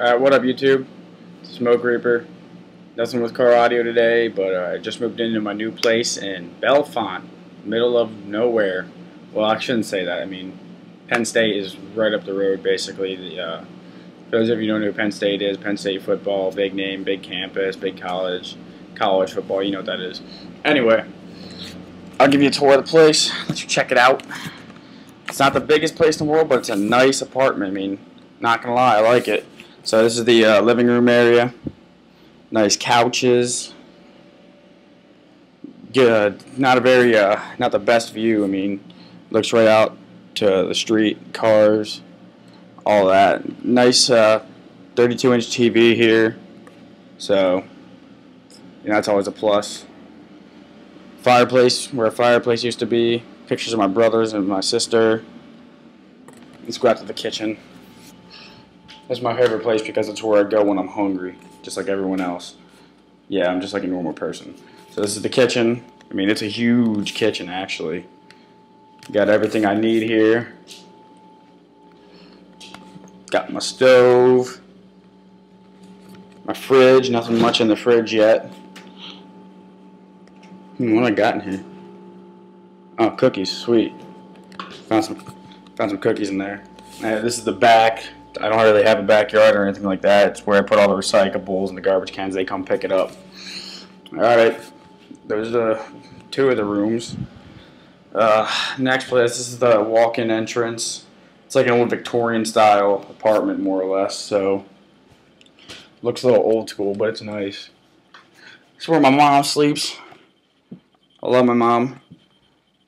Uh, what up, YouTube? Smoke Reaper. Nothing with car audio today, but uh, I just moved into my new place in Bellefonte, middle of nowhere. Well, I shouldn't say that. I mean, Penn State is right up the road, basically. The, uh, for those of you who don't know who Penn State is, Penn State football, big name, big campus, big college, college football, you know what that is. Anyway, I'll give you a tour of the place, let you check it out. It's not the biggest place in the world, but it's a nice apartment. I mean, not gonna lie, I like it. So this is the uh, living room area. Nice couches. Good. Not a very, uh, not the best view. I mean, looks right out to the street, cars, all that. Nice 32-inch uh, TV here. So, you know, that's always a plus. Fireplace, where a fireplace used to be. Pictures of my brothers and my sister. Let's go out to the kitchen. This is my favorite place because it's where I go when I'm hungry, just like everyone else. Yeah, I'm just like a normal person. So this is the kitchen. I mean, it's a huge kitchen, actually. Got everything I need here. Got my stove. My fridge, nothing much in the fridge yet. Hmm, what I got in here? Oh, cookies, sweet. Found some, found some cookies in there. Uh, this is the back. I don't really have a backyard or anything like that. It's where I put all the recyclables and the garbage cans. They come pick it up. All right, those are the two of the rooms. Uh, next place, this is the walk-in entrance. It's like an old Victorian style apartment, more or less. So looks a little old school, but it's nice. This is where my mom sleeps. I love my mom.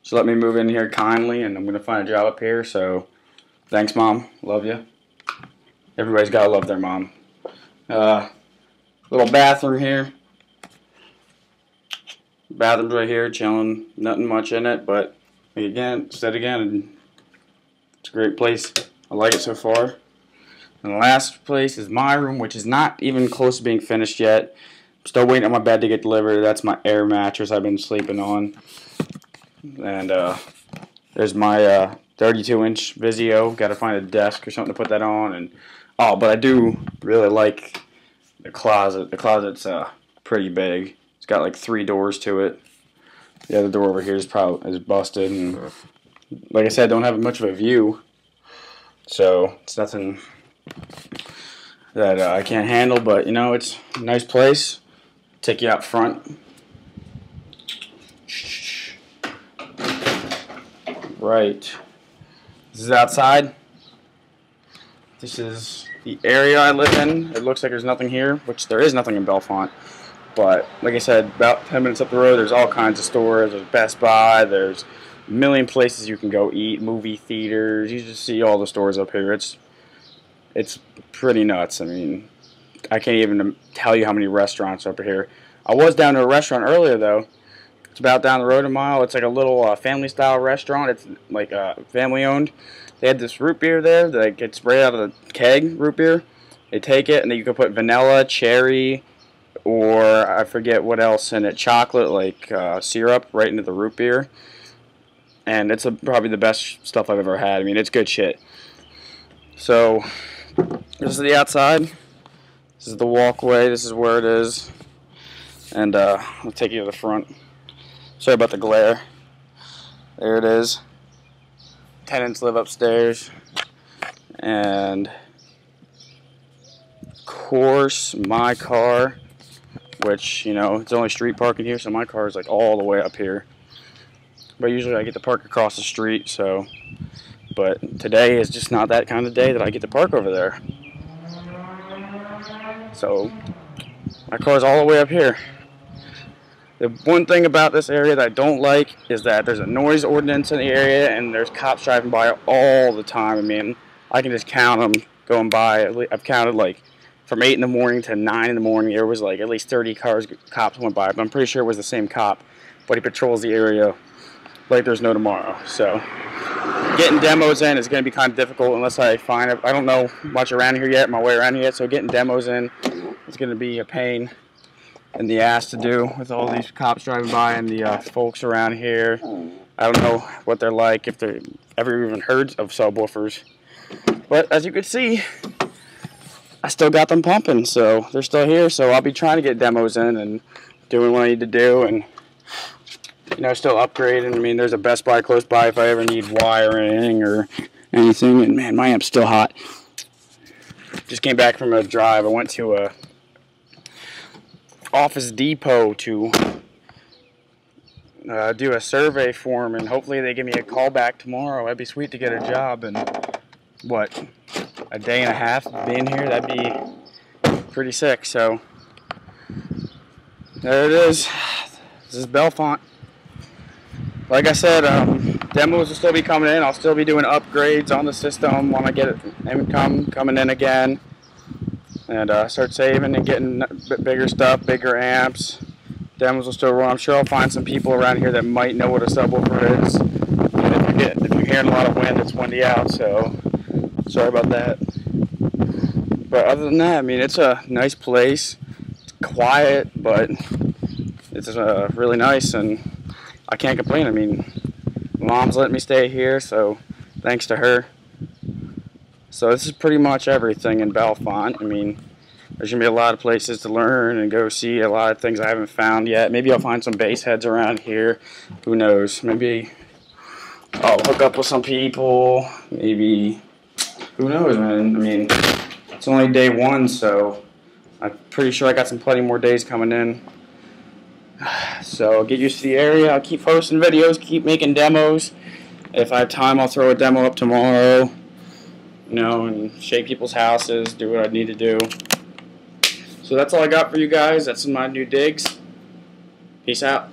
She let me move in here kindly, and I'm gonna find a job up here. So thanks, mom. Love you. Everybody's got to love their mom. Uh, little bathroom here. Bathroom's right here, chilling. Nothing much in it, but again, said again, it's a great place. I like it so far. And the last place is my room, which is not even close to being finished yet. I'm still waiting on my bed to get delivered. That's my air mattress I've been sleeping on. And uh, there's my uh, 32 inch Vizio. Got to find a desk or something to put that on. And Oh, but I do really like the closet. The closet's uh, pretty big. It's got like three doors to it. The other door over here is probably is busted, and like I said, don't have much of a view. So it's nothing that uh, I can't handle. But you know, it's a nice place. Take you out front. Right. This is outside. This is the area I live in. It looks like there's nothing here, which there is nothing in Bellefonte. But like I said, about 10 minutes up the road, there's all kinds of stores. There's Best Buy. There's a million places you can go eat. Movie theaters. You just see all the stores up here. It's it's pretty nuts. I mean, I can't even tell you how many restaurants are up here. I was down to a restaurant earlier though. It's about down the road a mile. It's like a little uh, family-style restaurant. It's like uh, family-owned they had this root beer there that gets sprayed out of the keg root beer. They take it and then you can put vanilla, cherry, or I forget what else in it, chocolate like uh, syrup right into the root beer. And it's a, probably the best stuff I've ever had. I mean, it's good shit. So, this is the outside. This is the walkway. This is where it is. And uh, I'll take you to the front. Sorry about the glare. There it is tenants live upstairs. And of course, my car, which, you know, it's only street parking here, so my car is like all the way up here. But usually I get to park across the street, so. But today is just not that kind of day that I get to park over there. So, my car's all the way up here. The one thing about this area that I don't like is that there's a noise ordinance in the area and there's cops driving by all the time. I mean, I can just count them going by. I've counted like from 8 in the morning to 9 in the morning. There was like at least 30 cars, cops went by. But I'm pretty sure it was the same cop. But he patrols the area like there's no tomorrow. So getting demos in is going to be kind of difficult unless I find. I don't know much around here yet, my way around here yet. So getting demos in is going to be a pain in the ass to do with all these cops driving by and the uh, folks around here. I don't know what they're like, if they've ever even heard of subwoofers. But as you can see, I still got them pumping, so they're still here. So I'll be trying to get demos in and doing what I need to do, and you know, still upgrading. I mean, there's a Best Buy close by if I ever need wiring or anything. And man, my amp's still hot. Just came back from a drive. I went to a Office Depot to uh, do a survey form, and hopefully they give me a call back tomorrow. That'd be sweet to get a job in what a day and a half being here. That'd be pretty sick. So there it is. This is Bellefonte. Like I said, um, demos will still be coming in. I'll still be doing upgrades on the system when I get it income coming in again. And uh, start saving and getting bigger stuff, bigger amps. Demos will still run. I'm sure I'll find some people around here that might know what a subwoofer is. And if you're, getting, if you're hearing a lot of wind, it's windy out, so sorry about that. But other than that, I mean, it's a nice place. It's quiet, but it's uh, really nice, and I can't complain. I mean, mom's letting me stay here, so thanks to her. So this is pretty much everything in Bellefonte. I mean, there's going to be a lot of places to learn and go see a lot of things I haven't found yet. Maybe I'll find some bass heads around here. Who knows? Maybe I'll hook up with some people. Maybe, who knows, man? I mean, it's only day one, so I'm pretty sure I got some plenty more days coming in. So get used to the area. I'll keep posting videos, keep making demos. If I have time, I'll throw a demo up tomorrow. You know, and shake people's houses, do what I need to do. So that's all I got for you guys. That's my new digs. Peace out.